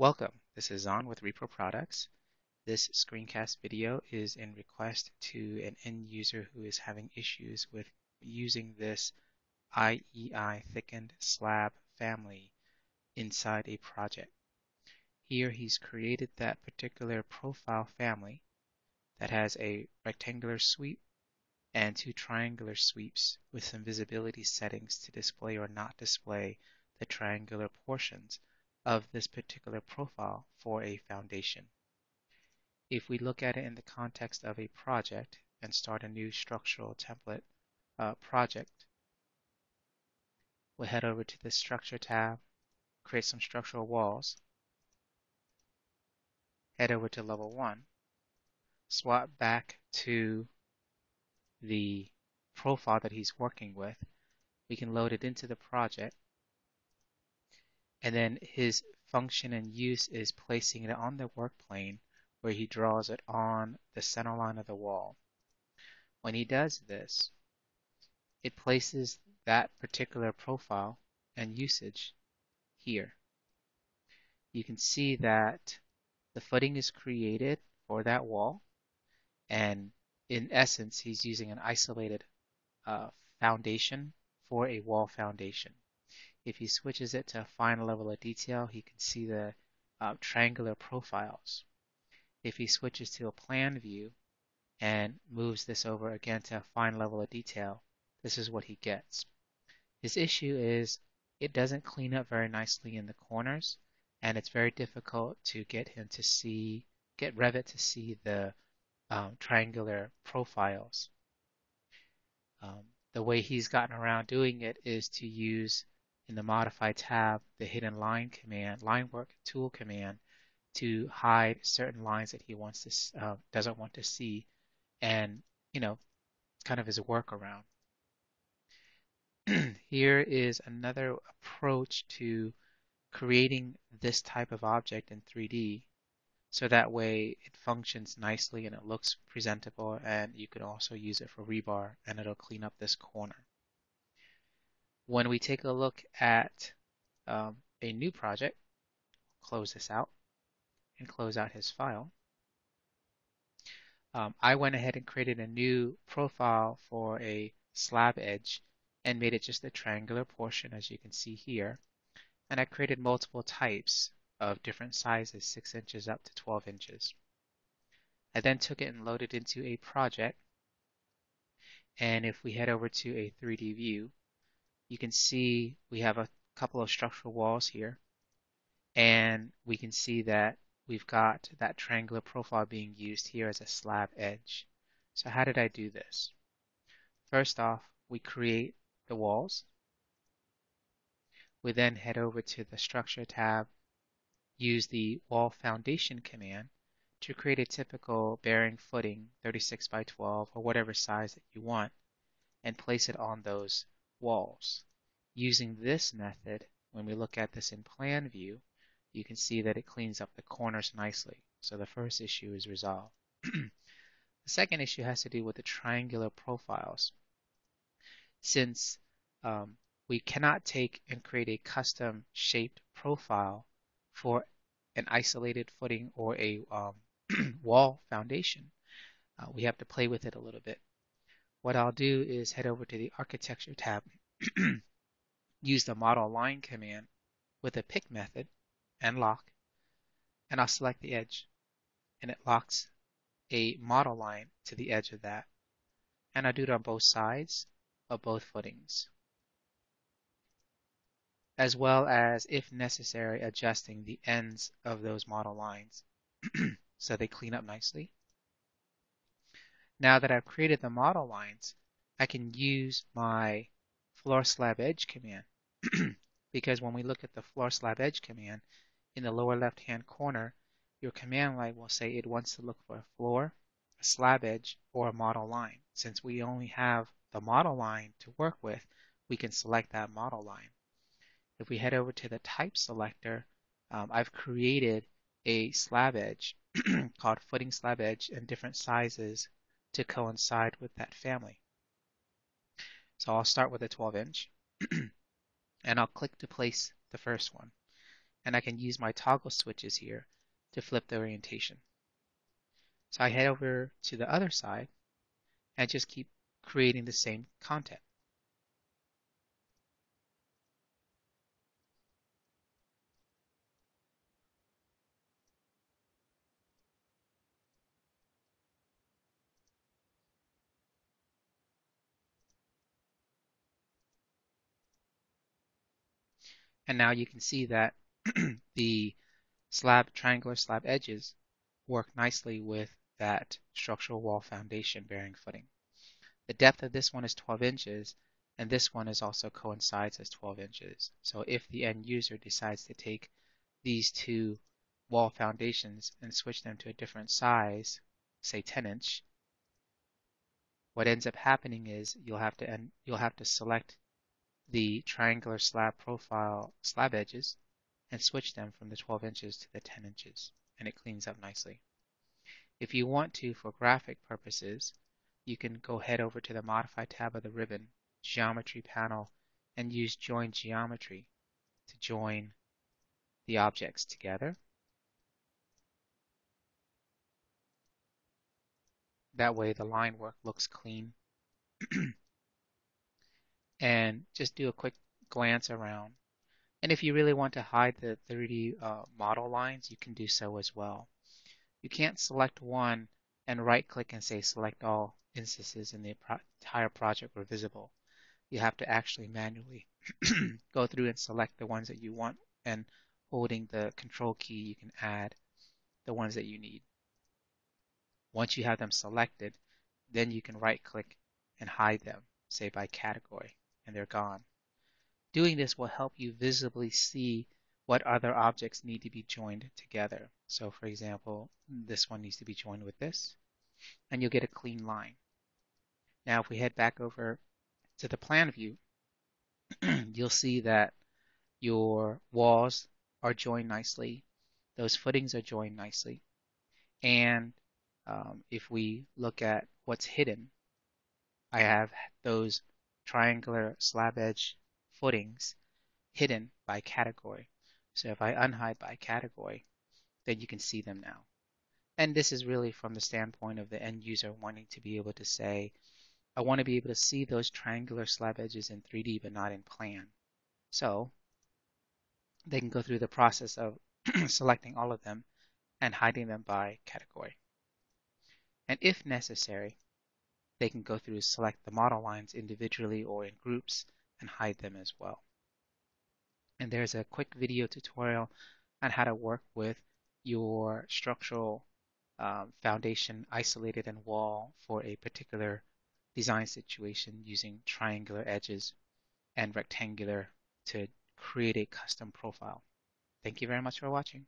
Welcome, this is Dzan with Repro Products. This screencast video is in request to an end user who is having issues with using this IEI thickened slab family inside a project. Here he's created that particular profile family that has a rectangular sweep and two triangular sweeps with some visibility settings to display or not display the triangular portions of this particular profile for a foundation. If we look at it in the context of a project and start a new structural template uh, project, we'll head over to the Structure tab, create some structural walls, head over to Level 1, swap back to the profile that he's working with. We can load it into the project and then his function and use is placing it on the work plane where he draws it on the center line of the wall. When he does this, it places that particular profile and usage here. You can see that the footing is created for that wall and in essence he's using an isolated uh, foundation for a wall foundation. If he switches it to a fine level of detail, he can see the uh, triangular profiles. If he switches to a plan view and moves this over again to a fine level of detail, this is what he gets. His issue is it doesn't clean up very nicely in the corners, and it's very difficult to get him to see, get Revit to see the um, triangular profiles. Um, the way he's gotten around doing it is to use in the Modify tab the hidden line command, line work tool command, to hide certain lines that he wants to uh, doesn't want to see, and you know, kind of his workaround. Here is another approach to creating this type of object in 3D so that way it functions nicely and it looks presentable and you can also use it for rebar and it'll clean up this corner. When we take a look at um, a new project, close this out and close out his file. Um, I went ahead and created a new profile for a slab edge and made it just a triangular portion as you can see here. And I created multiple types of different sizes, 6 inches up to 12 inches. I then took it and loaded into a project. And if we head over to a 3D view, you can see we have a couple of structural walls here. And we can see that we've got that triangular profile being used here as a slab edge. So how did I do this? First off, we create the walls. We then head over to the Structure tab, use the Wall Foundation command to create a typical bearing footing 36 by 12 or whatever size that you want and place it on those walls. Using this method, when we look at this in plan view, you can see that it cleans up the corners nicely. So the first issue is resolved. the second issue has to do with the triangular profiles. Since um, we cannot take and create a custom shaped profile for an isolated footing or a um, wall foundation, uh, we have to play with it a little bit. What I'll do is head over to the Architecture tab, use the Model Line command with a pick method and lock, and I'll select the edge, and it locks a model line to the edge of that. And I do it on both sides of both footings, as well as, if necessary, adjusting the ends of those model lines so they clean up nicely. Now that I've created the model lines, I can use my floor slab edge command because when we look at the floor slab edge command in the lower left hand corner, your command line will say it wants to look for a floor, a slab edge, or a model line. Since we only have the model line to work with, we can select that model line. If we head over to the type selector, um, I've created a slab edge called footing slab edge in different sizes to coincide with that family. So I'll start with a 12 inch and I'll click to place the first one. and I can use my toggle switches here to flip the orientation. So I head over to the other side and just keep creating the same content. And now you can see that the slab, triangular slab edges work nicely with that structural wall foundation bearing footing. The depth of this one is 12 inches, and this one is also coincides as 12 inches. So if the end user decides to take these two wall foundations and switch them to a different size, say 10 inch, what ends up happening is you'll have to end, you'll have to select the triangular slab profile slab edges and switch them from the 12 inches to the 10 inches and it cleans up nicely. If you want to for graphic purposes you can go head over to the modify tab of the ribbon geometry panel and use join geometry to join the objects together. That way the line work looks clean and just do a quick glance around. And if you really want to hide the 3D uh, model lines, you can do so as well. You can't select one and right click and say select all instances in the entire project were visible. You have to actually manually go through and select the ones that you want and holding the control key you can add the ones that you need. Once you have them selected, then you can right click and hide them, say by category and they're gone. Doing this will help you visibly see what other objects need to be joined together. So for example, this one needs to be joined with this, and you'll get a clean line. Now if we head back over to the plan view, you'll see that your walls are joined nicely, those footings are joined nicely, and um, if we look at what's hidden, I have those triangular slab edge footings hidden by category. So if I unhide by category, then you can see them now. And this is really from the standpoint of the end user wanting to be able to say, I want to be able to see those triangular slab edges in 3D but not in plan. So they can go through the process of selecting all of them and hiding them by category. And if necessary, they can go through select the model lines individually or in groups and hide them as well. And there's a quick video tutorial on how to work with your structural um, foundation isolated and wall for a particular design situation using triangular edges and rectangular to create a custom profile. Thank you very much for watching.